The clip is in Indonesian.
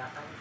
Gracias.